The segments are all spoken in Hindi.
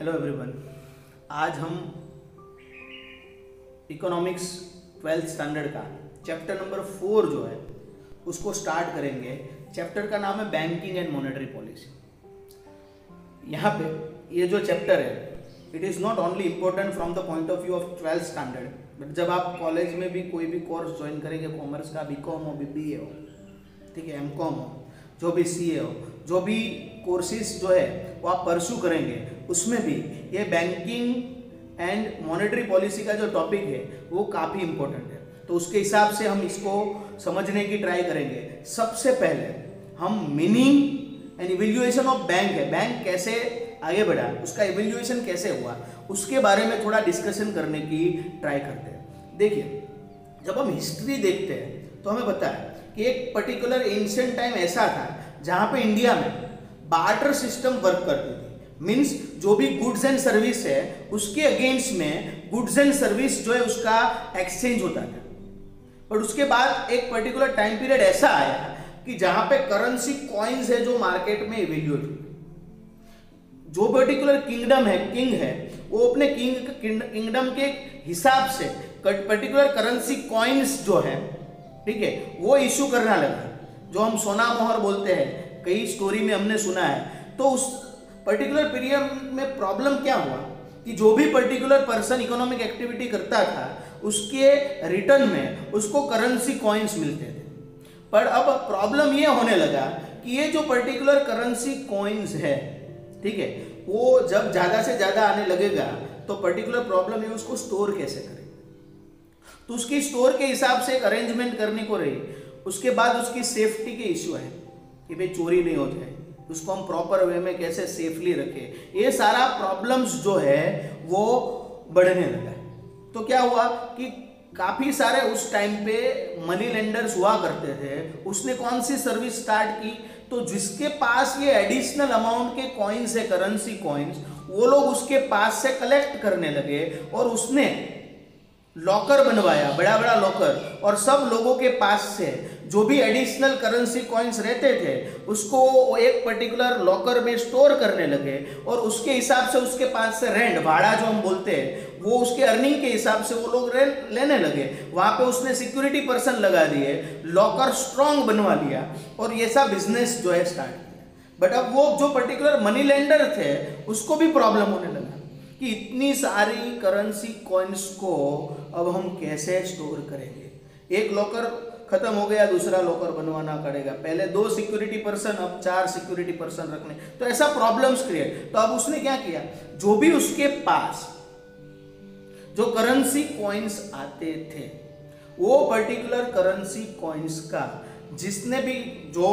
हेलो एवरीवन आज हम इकोनॉमिक्स ट्वेल्थ स्टैंडर्ड का चैप्टर नंबर फोर जो है, उसको स्टार्ट करेंगे। चैप्टर का नाम है बैंकिंग एंड मॉनेटरी पॉलिसी यहाँ पे ये जो चैप्टर है it is not only important from the point of view of twelfth standard but जब आप कॉलेज में भी कोई भी कोर्स ज्वाइन करेंगे कॉमर्स का बी कॉम हो बी बी ए हो, ठीक है एम कॉम हो, जो भी सी ए हो, जो भी कोर्सेज जो है, वो आप परसू करेंगे उसमें भी ये बैंकिंग एंड मॉनेटरी पॉलिसी का जो टॉपिक है, वो काफ़ी इंपॉर्टेंट है। तो उसके हिसाब से हम इसको समझने की ट्राई करेंगे। सबसे पहले हम meaning and evaluation of bank है। बैंक कैसे आगे बढ़ा, उसका इवेल्युएशन कैसे हुआ, उसके बारे में थोड़ा डिस्कशन करने की ट्राई करते हैं। देखिए, जब हम हिस्ट्री देखते हैं तो हमें पता है कि एक पर्टिकुलर एंशियंट टाइम ऐसा था, जहाँ पे इंडिया में बार्टर सिस्टम वर्क करती थी। मीन्स जो भी गुड्स एंड सर्विस है, उसके अगेंस्ट में गुड्स एंड सर्विस जो है, उसका एक्सचेंज होता था बट उसके बाद एक पर्टिकुलर टाइम पीरियड ऐसा आया कि जहाँ पे करेंसी कॉइन्स है जो मार्केट में इवेल्यूएट हुई जो पर्टिकुलर किंगडम है किंग है, वो अपने किंग किंगडम के हिसाब से पर्टिकुलर करेंसी कॉइन्स जो है, ठीक है, वो इश्यू करना लगा। जो हम सोना मोहर बोलते हैं, कई स्टोरी में हमने सुना है तो उस पर्टिकुलर पीरियड में प्रॉब्लम क्या हुआ? कि जो भी पर्टिकुलर पर्सन इकोनॉमिक एक्टिविटी करता था, उसके रिटर्न में उसको करेंसी कॉइन्स मिलते थे। पर अब प्रॉब्लम ये होने लगा कि ये जो पर्टिकुलर करेंसी कॉइन्स है, ठीक है, वो जब ज़्यादा से ज़्यादा आने लगेगा तो पर्टिकुलर प्रॉब्लम है उसको स्टोर कैसे करें तो उसकी स्टोर के हिसाब से एक अरेंजमेंट करने को रही। उसके बाद उसकी सेफ्टी के इश्यू है कि भाई चोरी नहीं हो जाए। उसको हम प्रॉपर वे में कैसे सेफली रखें? ये सारा प्रॉब्लम्स जो है, वो बढ़ने लगा तो क्या हुआ कि काफ़ी सारे उस टाइम पे मनी लेंडर्स हुआ करते थे। उसने कौन सी सर्विस स्टार्ट की? तो जिसके पास ये एडिशनल अमाउंट के कॉइन्स है करेंसी कॉइन्स वो लोग उसके पास से कलेक्ट करने लगे और उसने लॉकर बनवाया, बड़ा बड़ा लॉकर और सब लोगों के पास से जो भी एडिशनल करेंसी कॉइन्स रहते थे, उसको वो एक पर्टिकुलर लॉकर में स्टोर करने लगे और उसके हिसाब से उसके पास से रेंट भाड़ा जो हम बोलते हैं, वो उसके अर्निंग के हिसाब से वो लोग रेंट लेने लगे। वहाँ पे उसने सिक्योरिटी पर्सन लगा दिए लॉकर स्ट्रॉन्ग बनवा लिया और ये सब बिज़नेस जो है स्टार्ट किया। बट अब वो जो पर्टिकुलर मनी लेंडर थे, उसको भी प्रॉब्लम होने लगा। कि इतनी सारी करेंसी कॉइन्स को अब हम कैसे स्टोर करेंगे? एक लॉकर खत्म हो गया, दूसरा लॉकर बनवाना पड़ेगा। पहले दो सिक्योरिटी पर्सन अब चार सिक्योरिटी पर्सन रखने। तो ऐसा प्रॉब्लम्स क्रिएट तो अब उसने क्या किया? जो भी उसके पास जो करेंसी कॉइन्स आते थे, वो पर्टिकुलर करेंसी कॉइन्स का जिसने भी जो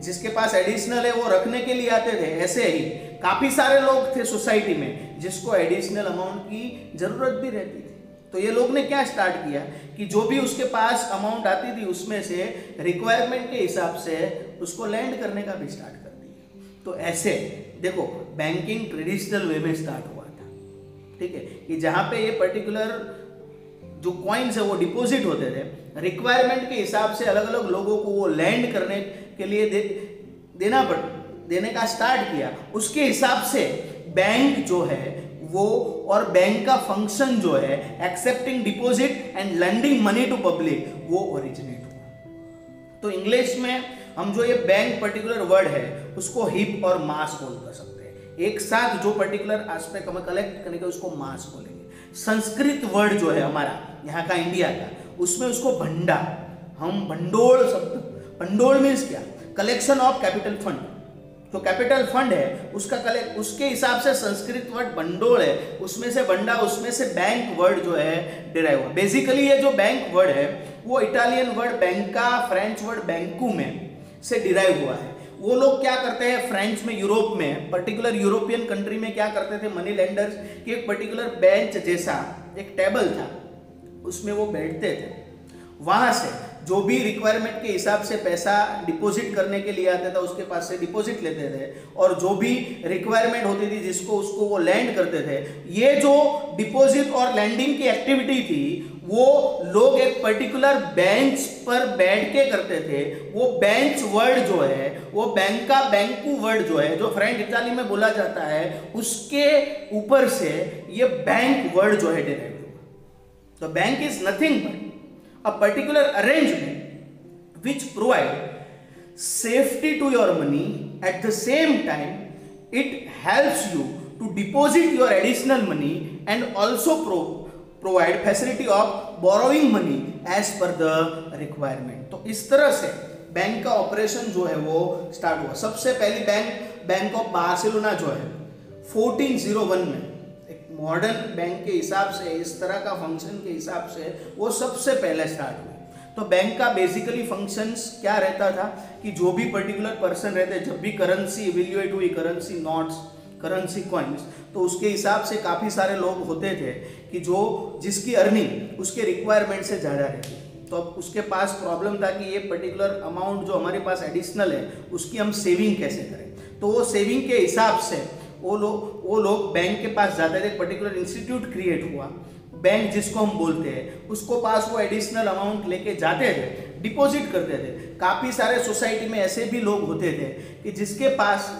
जिसके पास एडिशनल है, वो रखने के लिए आते थे, ऐसे ही। काफ़ी सारे लोग थे सोसाइटी में, जिसको एडिशनल अमाउंट की ज़रूरत भी रहती थी। तो ये लोग ने क्या स्टार्ट किया कि जो भी उसके पास अमाउंट आती थी, उसमें से रिक्वायरमेंट के हिसाब से उसको लैंड करने का भी स्टार्ट कर दिया। तो ऐसे, देखो बैंकिंग ट्रेडिशनल वे में स्टार्ट हुआ था। ठीक है? कि जहाँ पे ये पर्टिकुलर जो कॉइन्स है, वो डिपॉजिट होते थे रिक्वायरमेंट के हिसाब से अलग अलग लोगों को वो लैंड करने के लिए दे, देना पड़ देने का स्टार्ट किया। उसके हिसाब से बैंक जो है वो और बैंक का फ़ंक्शन जो है accepting deposit and lending money to public वो ओरिजिनेट हुआ। तो इंग्लिश में हम जो ये बैंक पर्टिकुलर वर्ड है उसको हिप और मास बोल कर सकते हैं। एक साथ जो पर्टिकुलर एस्पेक्ट हमें कलेक्ट करने का उसको मास बोलेंगे। संस्कृत वर्ड जो है हमारा यहाँ का इंडिया का उसमें उसको भंडा हम भंडोल शब्द भंडोल मीन्स क्या। कलेक्शन ऑफ़ कैपिटल फंड जो कैपिटल फंड है, उसका कलेक्ट उसके हिसाब से संस्कृत वर्ड बंडोल है, उसमें से बंडा, उसमें से बैंक वर्ड जो है डिराइव हुआ। बेसिकली ये जो बैंक वर्ड है, वो Italian word banca French word banque में से डिराइव हुआ है। वो लोग क्या करते हैं फ्रेंच में यूरोप में पर्टिकुलर यूरोपियन कंट्री में क्या करते थे मनी लेंडर्स कि एक पर्टिकुलर बेंच जैसा एक टेबल था, उसमें वो बैठते थे। वहाँ से जो भी रिक्वायरमेंट के हिसाब से पैसा डिपॉजिट करने के लिए आता था, उसके पास से डिपॉजिट लेते थे। और जो भी रिक्वायरमेंट होती थी, जिसको उसको वो लैंड करते थे, ये जो डिपॉजिट और लैंडिंग की एक्टिविटी थी, वो लोग एक पर्टिकुलर बेंच पर बैठ के करते थे। वो बेंच वर्ड जो है, वो बैंक का बैंकू वर्ड जो है, जो फ्रेंच इटाली में बोला जाता है, उसके ऊपर से ये बैंक वर्ड जो है डिराइव तो bank is nothing but a particular arrangement which provide safety to your money at the same time it helps you to deposit your additional money and also pro provide facility of borrowing money as per the requirement तो इस तरह से बैंक का ऑपरेशन जो है वो स्टार्ट हुआ सबसे पहली बैंक बैंक ऑफ़ बार्सिलोना जो है 1401 में एक मॉडर्न बैंक के हिसाब से, इस तरह का फ़ंक्शन के हिसाब से वो सबसे पहले स्टार्ट हुआ तो बैंक का बेसिकली फ़ंक्शंस क्या रहता था कि जो भी पर्टिकुलर पर्सन रहते, जब भी करेंसी इवेल्युएट हुई करेंसी नोट्स करेंसी कॉइन्स तो उसके हिसाब से काफ़ी सारे लोग होते थे कि जो, जिसकी अर्निंग उसके रिक्वायरमेंट से ज़्यादा रहती। तो अब उसके पास प्रॉब्लम था कि ये पर्टिकुलर अमाउंट जो हमारे पास एडिशनल है, उसकी हम सेविंग कैसे करें? तो वो सेविंग के हिसाब से वो लोग वो लोग बैंक के पास जाते थे पर्टिकुलर इंस्टीट्यूट क्रिएट हुआ। बैंक जिसको हम बोलते हैं, उसको पास वो एडिशनल अमाउंट लेके जाते थे डिपॉजिट करते थे। काफ़ी सारे सोसाइटी में ऐसे भी लोग होते थे कि जिसके पास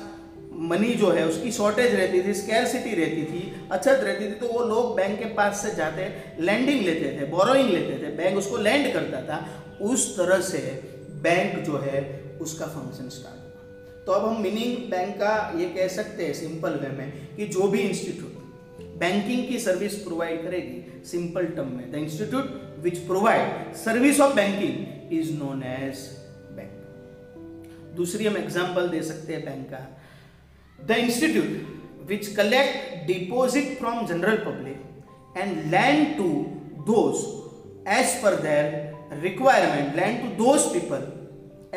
मनी जो है, उसकी शॉर्टेज रहती थी स्कैरसिटी रहती थी, अछत रहती थी तो वो लोग बैंक के पास से जाते लैंडिंग लेते थे बोरोइंग लेते थे। बैंक उसको लैंड करता था। उस तरह से बैंक जो है, उसका फ़ंक्शन स्टार्ट तो अब हम मीनिंग बैंक का ये कह सकते हैं सिंपल वे में कि जो भी इंस्टीट्यूट बैंकिंग की सर्विस प्रोवाइड करेगी सिंपल टर्म में. The institute which provide service of banking is known as bank दूसरी हम एग्ज़ाम्पल दे सकते हैं बैंक का. The institute which collect deposit from general public and lend to those as per their requirement lend to those people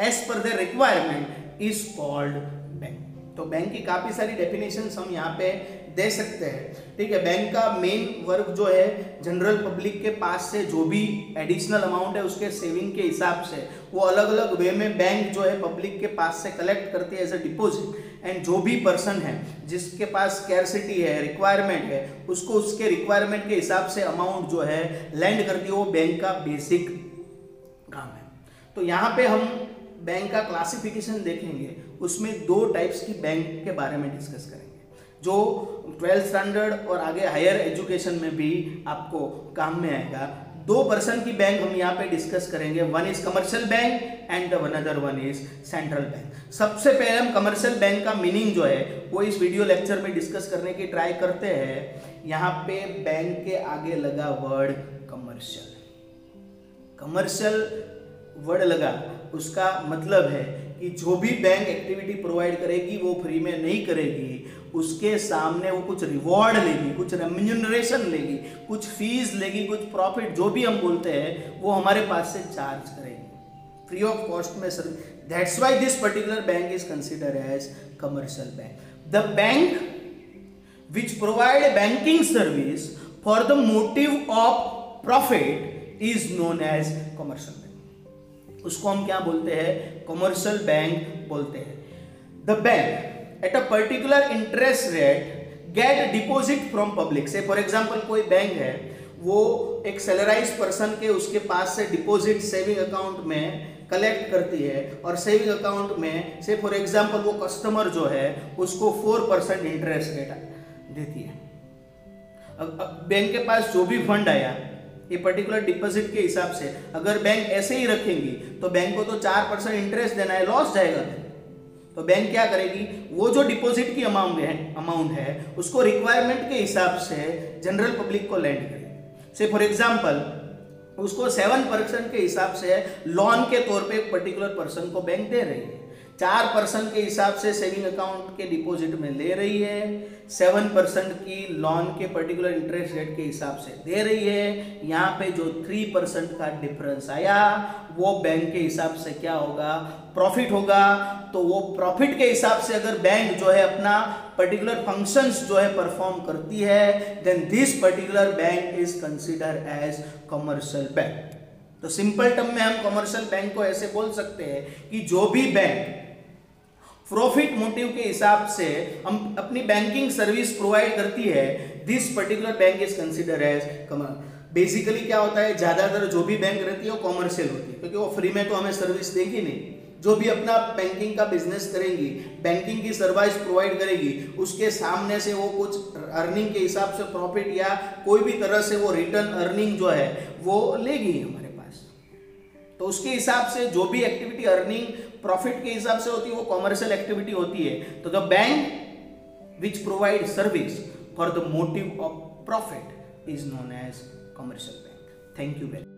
as per their requirement is called bank तो बैंक की काफ़ी सारी डेफिनेशन हम यहाँ पे दे सकते हैं। ठीक है बैंक का मेन वर्क जो है जनरल पब्लिक के पास से जो भी एडिशनल अमाउंट है, उसके सेविंग के हिसाब से, वो अलग अलग वे में बैंक जो है पब्लिक के पास से कलेक्ट करती है एज अ डिपोजिट एंड जो भी पर्सन है, जिसके पास स्कैरसिटी है रिक्वायरमेंट है, उसको उसके रिक्वायरमेंट के हिसाब से अमाउंट जो है लैंड करती है, वो बैंक का बेसिक काम है। तो यहाँ पे हम बैंक का क्लासिफिकेशन देखेंगे, उसमें दो टाइप्स की बैंक के बारे में डिस्कस करेंगे। जो ट्वेल्थ स्टैंडर्ड और आगे हायर एजुकेशन में भी आपको काम में आएगा। दो पर्सन की बैंक हम यहाँ पे डिस्कस करेंगे। One is commercial bank and one other one is central bank सबसे पहले हम कमर्शियल बैंक का मीनिंग जो है, वो इस वीडियो लेक्चर में डिस्कस करने की ट्राई करते हैं। यहाँ पे बैंक के आगे लगा वर्ड कमर्शियल कमर्शियल वर्ड लगा। उसका मतलब है कि जो भी बैंक एक्टिविटी प्रोवाइड करेगी, वो फ्री में नहीं करेगी। उसके सामने वो कुछ रिवॉर्ड लेगी, कुछ रेम्यूनरेशन लेगी, कुछ फ़ीस लेगी, कुछ प्रॉफिट जो भी हम बोलते हैं, वो हमारे पास से चार्ज करेगी। फ्री ऑफ़ कॉस्ट में sir that's why this particular bank is consider as commercial bank the bank which provide banking service for the motive of profit is known as commercial उसको हम क्या बोलते हैं? कमर्शियल बैंक बोलते हैं। The bank at a particular interest rate get deposit from public से फॉर एग्जांपल कोई बैंक है, वो एक सैलराइज पर्सन के उसके पास से डिपॉजिट सेविंग अकाउंट में कलेक्ट करती है और सेविंग अकाउंट में से फॉर एग्जांपल वो कस्टमर जो है, उसको फोर परसेंट इंटरेस्ट रेट देती है। बैंक के पास जो भी फंड आया ये पर्टिकुलर डिपॉजिट के हिसाब से, अगर बैंक ऐसे ही रखेंगी तो बैंक को तो चार परसेंट इंटरेस्ट देना है लॉस जाएगा। तो बैंक क्या करेगी? वो जो डिपॉजिट की अमाउंट है अमाउंट है, उसको रिक्वायरमेंट के हिसाब से जनरल पब्लिक को लैंड करेगी से फॉर एग्ज़ाम्पल उसको सेवन परसेंट के हिसाब से लोन के तौर पे एक पर्टिकुलर पर्सन को बैंक दे रही है। चार परसेंट के हिसाब से सेविंग अकाउंट के डिपॉजिट में ले रही है सेवन परसेंट की लोन के पर्टिकुलर इंटरेस्ट रेट के हिसाब से दे रही है। यहाँ पे जो थ्री परसेंट का डिफरेंस आया, वो बैंक के हिसाब से क्या होगा? प्रॉफिट होगा। तो वो प्रॉफिट के हिसाब से अगर बैंक जो है अपना पर्टिकुलर फ़ंक्शंस जो है परफॉर्म करती है then this particular bank is consider as commercial bank तो सिंपल टर्म में हम कमर्शियल बैंक को ऐसे बोल सकते हैं कि जो भी बैंक प्रॉफिट मोटिव के हिसाब से हम अपनी बैंकिंग सर्विस प्रोवाइड करती है this particular bank is consider as basically क्या होता है, ज़्यादातर जो भी बैंक रहती है वो कॉमर्शियल होती है, क्योंकि वो फ्री में तो हमें सर्विस देगी नहीं। जो भी अपना बैंकिंग का बिज़नेस करेंगी बैंकिंग की सर्विस प्रोवाइड करेगी, उसके सामने से वो कुछ अर्निंग के हिसाब से प्रॉफिट या कोई भी तरह से वो रिटर्न अर्निंग जो है, वो लेगी हमारे पास। तो उसके हिसाब से जो भी एक्टिविटी अर्निंग प्रॉफिट के हिसाब से होती है, वो कॉमर्शियल एक्टिविटी होती है। तो the bank which provide service for the motive of profit is known as commercial bank thank you very